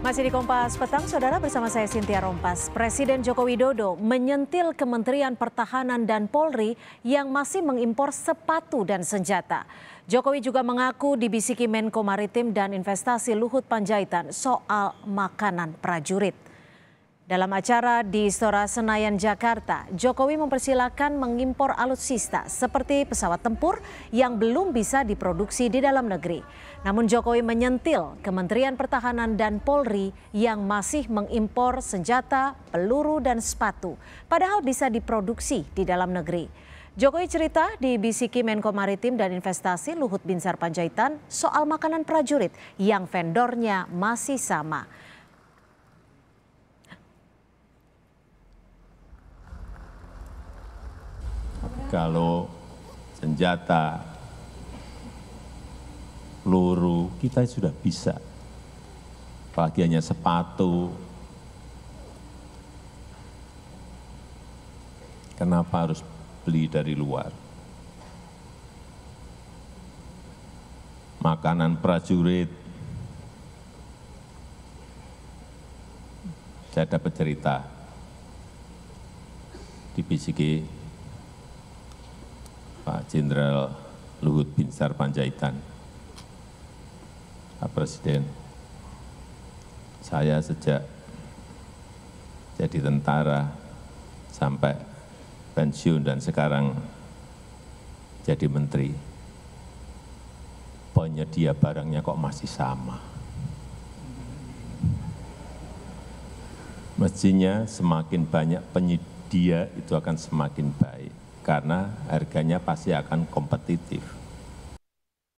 Masih di Kompas Petang, Saudara bersama saya Sintia Rompas. Presiden Joko Widodo menyentil Kementerian Pertahanan dan Polri yang masih mengimpor sepatu dan senjata. Jokowi juga mengaku dibisiki Menko Maritim dan Investasi Luhut Panjaitan soal makanan prajurit. Dalam acara di Istora Senayan, Jakarta, Jokowi mempersilahkan mengimpor alutsista seperti pesawat tempur yang belum bisa diproduksi di dalam negeri. Namun Jokowi menyentil Kementerian Pertahanan dan Polri yang masih mengimpor senjata, peluru, dan sepatu, padahal bisa diproduksi di dalam negeri. Jokowi cerita di Bisiki Menko Maritim dan Investasi Luhut Binsar Panjaitan soal makanan prajurit yang vendornya masih sama. Kalau senjata, peluru, kita sudah bisa. Apalagi hanya sepatu. Kenapa harus beli dari luar? Makanan prajurit, saya dapat cerita di BCG Pak Jenderal Luhut Binsar Panjaitan. Pak Presiden, saya sejak jadi tentara sampai pensiun dan sekarang jadi menteri, penyedia barangnya kok masih sama. Mestinya semakin banyak penyedia itu akan semakin baik karena harganya pasti akan kompetitif.